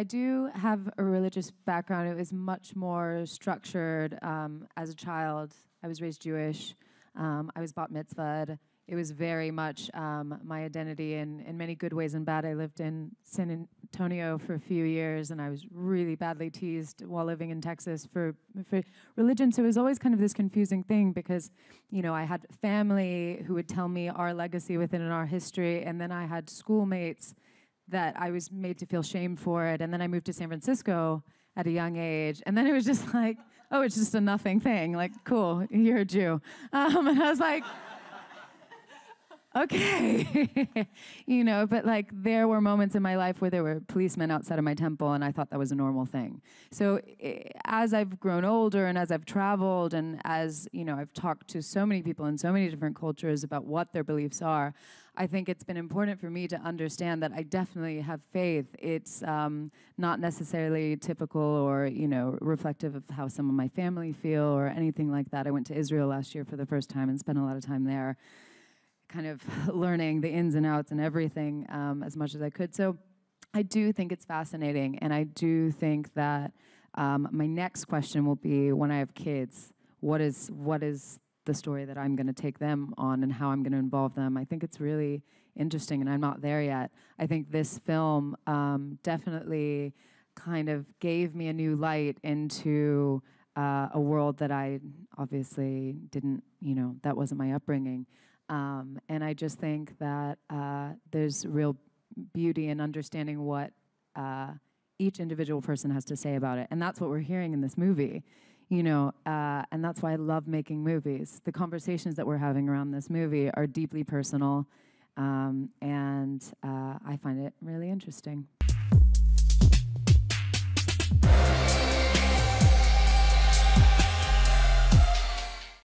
I do have a religious background. It was much more structured um, as a child. I was raised Jewish. Um, I was bat mitzvahed. It was very much um, my identity in, in many good ways and bad. I lived in San Antonio for a few years and I was really badly teased while living in Texas for, for religion. So it was always kind of this confusing thing because, you know, I had family who would tell me our legacy within our history, and then I had schoolmates that I was made to feel shame for it. And then I moved to San Francisco at a young age. And then it was just like, oh, it's just a nothing thing. Like, cool, you're a Jew. Um, and I was like, okay. you know, but like there were moments in my life where there were policemen outside of my temple and I thought that was a normal thing. So as I've grown older and as I've traveled and as, you know, I've talked to so many people in so many different cultures about what their beliefs are, I think it's been important for me to understand that I definitely have faith. It's um, not necessarily typical or, you know, reflective of how some of my family feel or anything like that. I went to Israel last year for the first time and spent a lot of time there kind of learning the ins and outs and everything um, as much as I could. So I do think it's fascinating, and I do think that um, my next question will be when I have kids, what is what is the story that I'm going to take them on and how I'm going to involve them. I think it's really interesting, and I'm not there yet. I think this film um, definitely kind of gave me a new light into uh, a world that I obviously didn't, you know, that wasn't my upbringing. Um, and I just think that uh, there's real beauty in understanding what uh, each individual person has to say about it. And that's what we're hearing in this movie, you know, uh, and that's why I love making movies. The conversations that we're having around this movie are deeply personal, um, and uh, I find it really interesting.